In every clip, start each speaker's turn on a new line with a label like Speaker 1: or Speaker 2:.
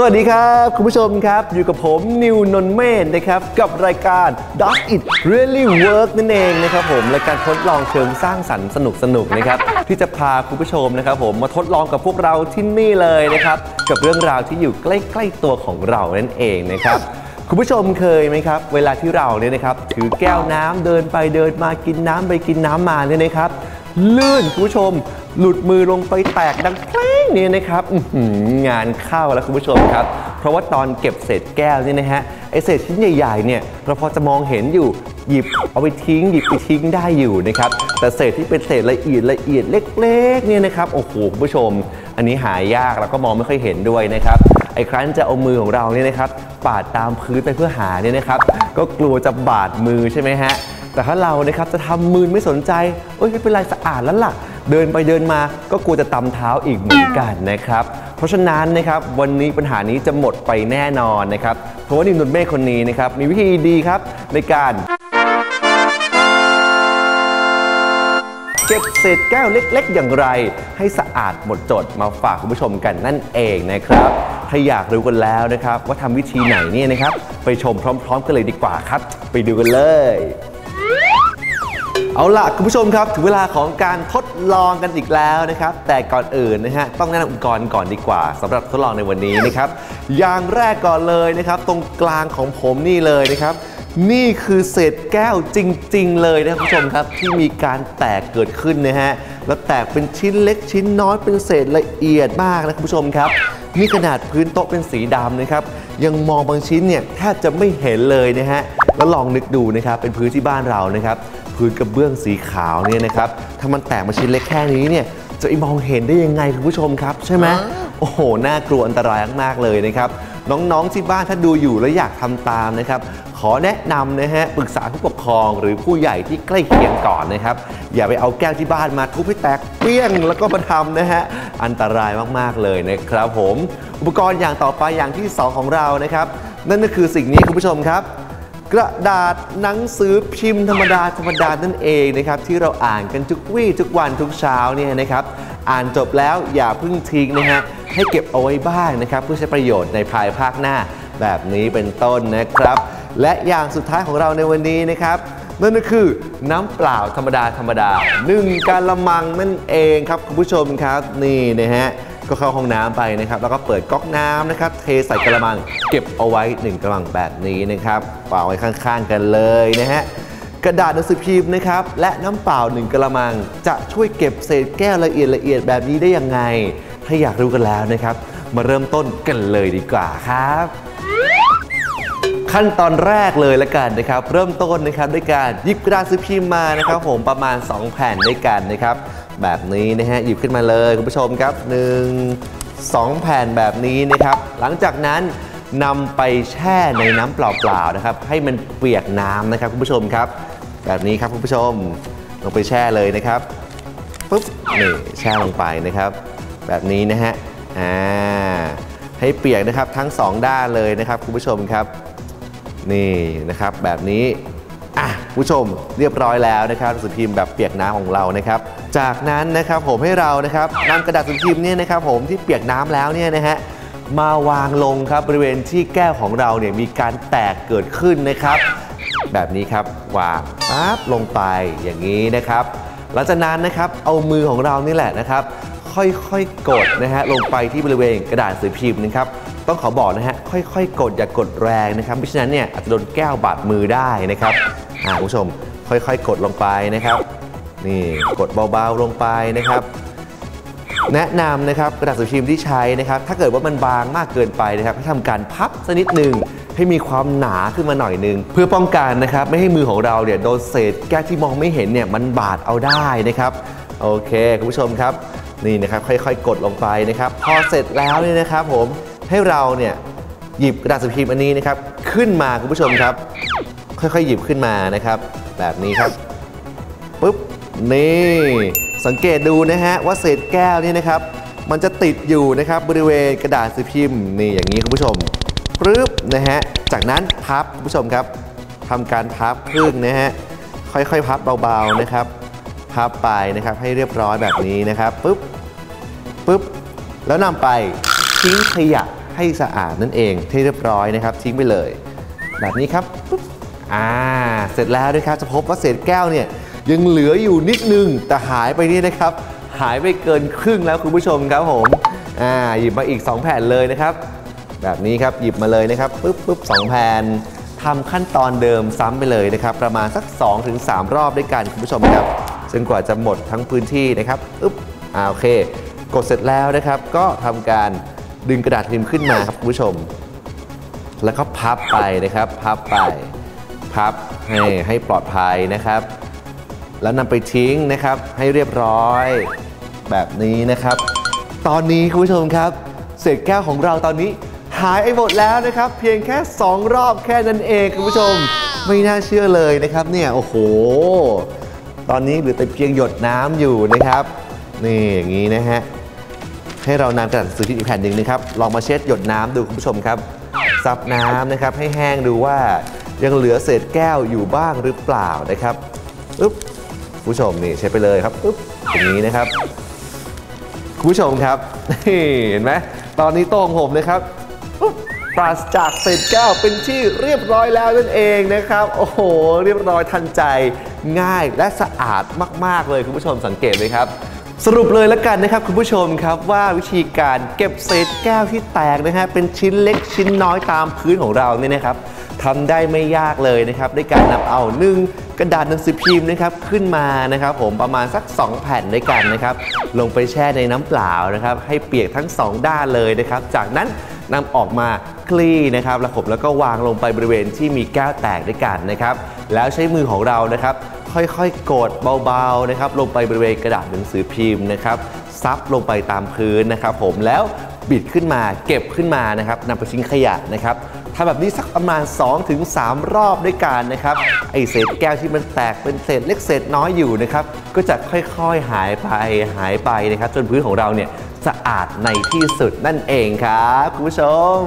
Speaker 1: สวัสดีครับ คุณผู้ชมครับ อยู่กับผมนิวนนท์เมธนะครับ กับรายการ Does It Really Work นั่นเองนะครับผมรายการทดลองเชิงสร้างสรรค์สนุกสนุกนะครับ ที่จะพาคุณผู้ชมนะครับ ผมมาทดลองกับพวกเราที่นี่เลยนะครับ กับเรื่องราวที่อยู่ใกล้ ๆ ตัวของเรานั่นเองนะครับคุณผู้ชมเคยไหมครับ เวลาที่เราเนี่ยนะครับถือแก้วน้ำเดินไปเดินมากินน้ำไปกินน้ำมาเนี่ยนะครับลื่นคุณผู้ชม หลุดมือลงไปแตกดังเพลงเนี่ยนะครับงานเข้าแล้วคุณผู้ชมครับ เพราะว่าตอนเก็บเศษแก้วนี่นะฮะไอเศษชิ้นใหญ่ๆเนี่ยเราพอจะมองเห็นอยู่หยิบเอาไปทิ้งหยิบไปทิ้งได้อยู่นะครับแต่เศษที่เป็นเศษละเอียดละเอียดเล็ก ๆ เนี่ยนะครับโอ้โหคุณผู้ชม อันนี้หายากแล้วก็มองไม่ค่อยเห็นด้วยนะครับไอ้ครั้นจะเอามือของเราเนี่ยนะครับปาดตามพื้นไปเพื่อหาเนี่ยนะครับก็กลัวจะบาดมือใช่ไหมฮะแต่ถ้าเรานะครับจะทำมือไม่สนใจเอ้ยไม่เป็นไรสะอาดแล้วล่ะ เดินไปเดินมาก็กลัวจะตำเท้าอีกเหมือนกันนะครับ เพราะฉะนั้นนะครับวันนี้ปัญหานี้จะหมดไปแน่นอนนะครับ เพราะว่านิมนุนเมฆคนนี้นะครับมีวิธีดีครับในการเก็บเศษแก้วเล็ก ๆ อย่างไร ให้สะอาดหมดจดมาฝากคุณผู้ชมกันนั่นเองนะครับ ถ้าอยากรู้กันแล้วนะครับ ว่าทำวิธีไหนเนี่ยนะครับ ไปชมพร้อม ๆ กันเลยดีกว่าครับ ไปดูกันเลย เอาล่ะคุณผู้ชมครับถึงเวลาของการทดลองกันอีกแล้วนะครับ แต่ก่อนอื่นนะฮะต้องแนะนำอุปกรณ์ก่อนดีกว่าสำหรับทดลองในวันนี้นะครับอย่างแรกก่อนเลยนะครับ ตรงกลางของผมนี่เลยนะครับ นี่คือเศษแก้วจริง ๆ เลยนะคุณผู้ชมครับที่มีการแตกเกิดขึ้นนะฮะแล้วแตกเป็นชิ้นเล็กชิ้นน้อยเป็นเศษละเอียดมากนะคุณผู้ชมครับนี่ขนาดพื้นโต๊ะเป็นสีดำนะครับ ยังมองบางชิ้นเนี่ยแทบจะไม่เห็นเลยนะฮะแล้วลองนึกดูนะครับเป็นพื้นที่บ้านเรานะครับ พื้นกระเบื้องสีขาวเนี่ยนะครับถ้ามันแตกมาชิ้นเล็กแค่นี้เนี่ยจะมองเห็นได้ยังไงคุณผู้ชมครับ ใช่ไหมโอ้โห น่ากลัวอันตรายมากๆเลยนะครับ น้องๆที่บ้านถ้าดูอยู่แล้วอยากทำตามนะครับ ขอแนะนำนะฮะปรึกษาผู้ปกครองหรือผู้ใหญ่ที่ใกล้เคียงก่อนนะครับ อย่าไปเอาแก้วที่บ้านมาทุบให้แตกเปี้ยงแล้วก็มาทำนะฮะอันตรายมากๆเลยนะครับ ผมอุปกรณ์อย่างต่อไปอย่างที่สองของเรานะครับ นั่นก็คือสิ่งนี้คุณผู้ชมครับ กระดาษหนังสือพิมพ์ธรรมดาธรรมดานั่นเองนะครับที่เราอ่านกันทุกวี่ทุกวันทุกเช้าเนี่ยนะครับอ่านจบแล้วอย่าเพิ่งทิ้งนะฮะให้เก็บเอาไว้บ้างนะครับเพื่อใช้ประโยชน์ในภายภาคหน้าแบบนี้เป็นต้นนะครับ และอย่างสุดท้ายของเราในวันนี้นะครับนั่นก็คือน้ำเปล่าธรรมดาธรรมดาหนึ่งกาละมังนั่นเองครับคุณผู้ชมครับนี่นะฮะ ก็เข้าห้องน้ำไปนะครับ แล้วก็เปิดก๊อกน้ำนะครับ เทใส่กระมัง เก็บเอาไว้ 1กระมังแบบนี้นะครับวางไว้ข้างๆกันเลยนะฮะกระดาษหนังสือพิมพ์นะครับ และน้ำเปล่า1กระมัง จะช่วยเก็บเศษแก้วละเอียดละเอียดแบบนี้ได้ยังไง ถ้าอยากรู้กันแล้วนะครับ มาเริ่มต้นกันเลยดีกว่าครับ ขั้นตอนแรกเลยละกันนะครับ เริ่มต้นนะครับด้วยการหยิบกระดาษซื้อพิมพ์มานะครับ ผมประมาณ 2 แผ่นด้วยกันนะครับ แบบนี้นะฮะหยิบขึ้นมาเลยคุณผู้ชมครับ 1 2 แผ่นแบบนี้นะครับ หลังจากนั้นนำไปแช่ในน้ำเปล่าๆนะครับ ให้มันเปียกน้ำนะครับคุณผู้ชมครับ แบบนี้ครับคุณผู้ชมลงไปแช่เลยนะครับปุ๊บนี่แช่ลงไปนะครับ แบบนี้นะฮะอ่าให้เปียกนะครับทั้งสองด้านเลยนะครับคุณผู้ชมครับ นี่นะครับแบบนี้ ผู้ชมเรียบร้อยแล้วนะครับหนังสือพิมพ์แบบเปียกน้ำของเรานะครับ จากนั้นนะครับผมให้เรานะครับนำกระดาษหนังสือพิมพ์เนี่ยนะครับผมที่เปียกน้ำแล้วเนี่ยนะฮะมาวางลงครับบริเวณที่แก้วของเราเนี่ยมีการแตกเกิดขึ้นนะครับ แบบนี้ครับวางปั๊บลงไปอย่างนี้นะครับ หลังจากนั้นนะครับเอามือของเรานี่แหละนะครับ ค่อยๆกดนะฮะลงไปที่บริเวณกระดาษสื่อพิมพ์นะครับต้องขอบอกนะฮะค่อยๆ กดอย่ากดแรงนะครับไม่ฉะนั้นเนี่ยอาจจะโดนแก้วบาดมือได้นะครับ อ่าคุณผู้ชมค่อยๆ กดลงไปนะครับ นี่กดเบาๆลงไปนะครับ แนะนำนะครับกระดาษสื่อพิมพ์ที่ใช้นะครับ ถ้าเกิดว่ามันบางมากเกินไปนะครับให้ทำการพับสักนิดหนึ่งให้มีความหนาขึ้นมาหน่อยหนึง เพื่อป้องกันนะครับ ไม่ให้มือของเราเนี่ยโดนเศษแก้วที่มองไม่เห็นเนี่ยมันบาดเอาได้นะครับ โอเคคุณผู้ชมครับนี่นะครับค่อยๆ กดลงไปนะครับ พอเสร็จแล้วเนี่ยนะครับ ผมให้เราเนี่ยหยิบกระดาษสื่อพิมพ์อันนี้นะครับขึ้นมาคุณผู้ชมครับ ค่อยๆ หยิบขึ้นมานะครับ แบบนี้ครับปุ๊บนี่สังเกตดูนะฮะว่าเศษแก้วนี่นะครับ มันจะติดอยู่นะครับบริเวณกระดาษสื่อพิมพ์นี่อย่างนี้คุณผู้ชมปึ๊บนะฮะจากนั้นพับคุณผู้ชมครับทำการพับครึ่งนะฮะค่อยๆ พับเบาๆนะครับ พับไปนะครับให้เรียบร้อยแบบนี้นะครับปุ๊บปุ๊บแล้วนำไปทิ้งขยะใให้สะอาดนั่นเองที่เรียบร้อยนะครับ ทิ้งไปเลย แบบนี้ครับปุ๊บ อ่าเสร็จแล้วนะครับจะพบว่าเศษแก้วเนี่ยยังเหลืออยู่นิดนึงแต่หายไปนี่นะครับ หายไปเกินครึ่งแล้วคุณผู้ชมครับผมอ่าหยิบมาอีก 2 แผ่นเลยนะครับ แบบนี้ครับหยิบมาเลยนะครับปุ๊บปุ๊บสองแผ่นทำขั้นตอนเดิมซ้ำไปเลยนะครับ ประมาณสัก 2-3 รอบด้วยกันคุณผู้ชมครับจนกว่าจะหมดทั้งพื้นที่นะครับอึ๊บอ่าโอเค กดเสร็จแล้วนะครับ ก็ทำการดึงกระดาษพิมพ์ขึ้นมาครับคุณผู้ชม แล้วก็พับไปนะครับ พับไป พับให้ให้ปลอดภัยนะครับ แล้วนำไปทิ้งนะครับให้เรียบร้อยแบบนี้นะครับ ตอนนี้คุณผู้ชมครับ เศษแก้วของเราตอนนี้หายไปหมดแล้วนะครับ เพียงแค่ 2 รอบแค่นั้นเองคุณผู้ชม ไม่น่าเชื่อเลยนะครับเนี่ยโอ้โห ตอนนี้เหลือแต่เพียงหยดน้ำอยู่นะครับ นี่อย่างนี้นะฮะให้เรานำกระดาษหนังสือที่อีกแผ่นหนึ่งนะครับลองมาเช็ดหยดน้ำดูคุณผู้ชมครับซับน้ำนะครับให้แห้งดูว่า ยังเหลือเศษแก้วอยู่บ้างหรือเปล่านะครับอึ๊บคุณผู้ชมนี่เช็ดไปเลยครับอึ๊บอย่างนี้นะครับคุณผู้ชมครับนี่เห็นไหมตอนนี้โต้งผมนะครับอุ๊บปราศจากเศษแก้วเป็นที่เรียบร้อยแล้วนั่นเองนะครับ โอ้โห เรียบร้อยทันใจง่ายและสะอาดมาก ๆ เลยคุณผู้ชมสังเกตไหมครับ สรุปเลยแล้วกันนะครับคุณผู้ชมครับว่าวิธีการเก็บเศษแก้วที่แตกนะฮะเป็นชิ้นเล็กชิ้นน้อยตามพื้นของเราเนี่ยนะครับ ทำได้ไม่ยากเลยนะครับด้วยการนำเอาหนึ่งกระดาษหนังสือพิมพ์นะครับขึ้นมานะครับ ผมประมาณสัก 2 แผ่นด้วยกันนะครับ ลงไปแช่ในน้ำเปล่านะครับ ให้เปียกทั้ง 2 ด้านเลยนะครับ จากนั้นนำออกมาคลี่นะครับแล้วผมแล้วก็วางลงไปบริเวณที่มีแก้วแตกด้วยกันนะครับ แล้วใช้มือของเรานะครับ ค่อยๆกดเบาๆนะครับ ลงไปบริเวณกระดาษหนังสือพิมพ์นะครับซับลงไปตามพื้นนะครับ ผมแล้วบิดขึ้นมาเก็บขึ้นมานะครับนำไปทิ้งขยะนะครับ ทำแบบนี้สักประมาณ 2-3 รอบด้วยกันนะครับ ไอเศษแก้วที่มันแตกเป็นเศษเล็กเศษน้อยอยู่นะครับ ก็จะค่อยๆหายไปหายไปนะครับ จนพื้นของเราเนี่ยสะอาดในที่สุดนั่นเองครับคุณผู้ชม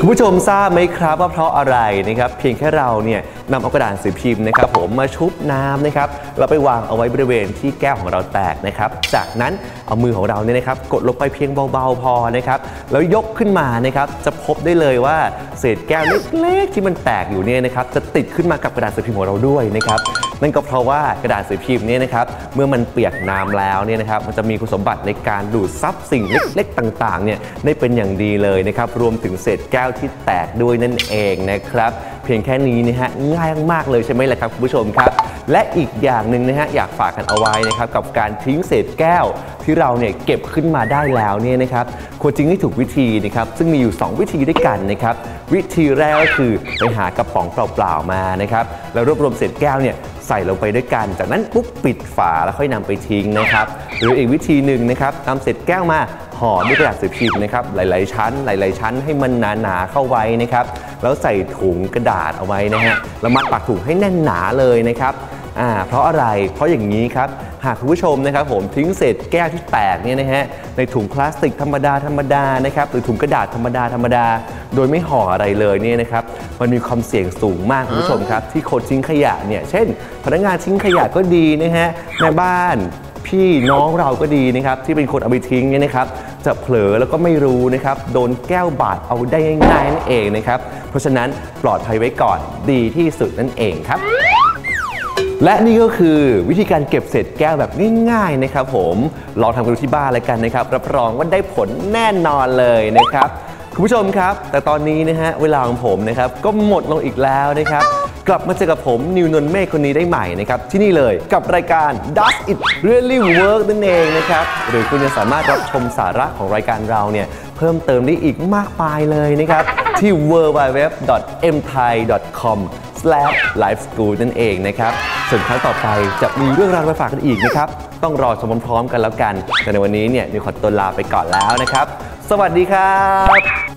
Speaker 1: คุณผู้ชมทราบไหมครับว่าเพราะอะไรนะครับเพียงแค่เราเนี่ยนำเอากระดาษสือพิมพ์นะครับผมมาชุบน้ำนะครับแล้วไปวางเอาไว้บริเวณที่แก้วของเราแตกนะครับจากนั้นเอามือของเราเนี่ยนะครับกดลงไปเพียงเบาๆพอนะครับแล้วยกขึ้นมานะครับจะพบได้เลยว่าเศษแก้วเล็กๆที่มันแตกอยู่เนี่ยนะครับจะติดขึ้นมากับกระดาษสือพิมพ์ของเราด้วยนะครับ นั่นก็เพราะว่ากระดาษสือพิมพ์เนี่ยนะครับเมื่อมันเปียกน้ำแล้วเนี่ยนะครับมันจะมีคุณสมบัติในการดูดซับสิ่งเล็กๆต่างๆเนี่ยได้เป็นอย่างดีเลยนะครับรวมถึงเศษแก้วที่แตกด้วยนั่นเองนะครับเพียงแค่นี้นะฮะง่ายมากๆเลยใช่ไหมล่ะครับคุณผู้ชมครับ และอีกอย่างหนึ่งนะฮะอยากฝากกันเอาไว้นะครับกับการทิ้งเศษแก้วที่เราเนี่ยเก็บขึ้นมาได้แล้วเนี่ยนะครับควรทิ้งให้ถูกวิธีนะครับซึ่งมีอยู่ 2 วิธีด้วยกันนะครับ วิธีแรกก็คือไปหากระป๋องเปล่าๆมานะครับแล้วรวบรวมเศษแก้วเนี่ยใส่ลงไปด้วยกัน จากนั้นปุ๊บปิดฝาแล้วค่อยนำไปทิ้งนะครับ หรืออีกวิธีหนึ่งนะครับนำเศษแก้วมาห่อด้วยกระดาษสือพิมพ์นะครับหลาย ๆ ชั้น หลาย ๆ ชั้นให้มันหนา ๆ เข้าไว้นะครับ แล้วใส่ถุงกระดาษเอาไว้นะฮะแล้วมัดปากถุงให้แน่นหนาเลยนะครับอ่าเพราะอะไรเพราะอย่างนี้ครับหากคุณผู้ชมนะครับผมทิ้งเศษแก้วที่แตกเนี่ยนะฮะในถุงพลาสติกธรรมดาธรรมดานะครับหรือถุงกระดาษธรรมดาธรรมดา โดยไม่ห่ออะไรเลยเนี่ยนะครับมันมีความเสี่ยงสูงมากคุณผู้ชมครับ ที่คนทิ้งขยะเนี่ยเช่น พนักงานทิ้งขยะก็ดีนะฮะแม่บ้านพี่น้องเราก็ดีนะครับที่เป็นคนเอาไปทิ้งเนี่ยนะครับ จะเผลอแล้วก็ไม่รู้นะครับ โดนแก้วบาดเอาได้ง่ายๆนั่นเองนะครับ เพราะฉะนั้นปลอดภัยไว้ก่อนดีที่สุดนั่นเองครับ และนี่ก็คือวิธีการเก็บเศษแก้วแบบง่ายๆนะครับ ผมลองทำกันดูที่บ้านแล้วกันนะครับ รับรองว่าได้ผลแน่นอนเลยนะครับ คุณผู้ชมครับ แต่ตอนนี้นะฮะเวลาของผมนะครับก็หมดลงอีกแล้วนะครับ กลับมาเจอกับผมนิวนนท์เมฆคนนี้ได้ใหม่นะครับที่นี่เลยกับรายการ Does It Really Work นั่นเองนะครับหรือคุณจะสามารถรับชมสาระของรายการเราเนี่ยเพิ่มเติมได้อีกมากมายเลยนะครับที่ www.mthai.com live school นั่นเองนะครับส่วนครั้งต่อไปจะมีเรื่องราวมาฝากกันอีกนะครับ ต้องรอชมพร้อมๆกันแล้วกัน แต่ในวันนี้เนี่ยนิวขอตัวลาไปก่อนแล้วนะครับ สวัสดีครับ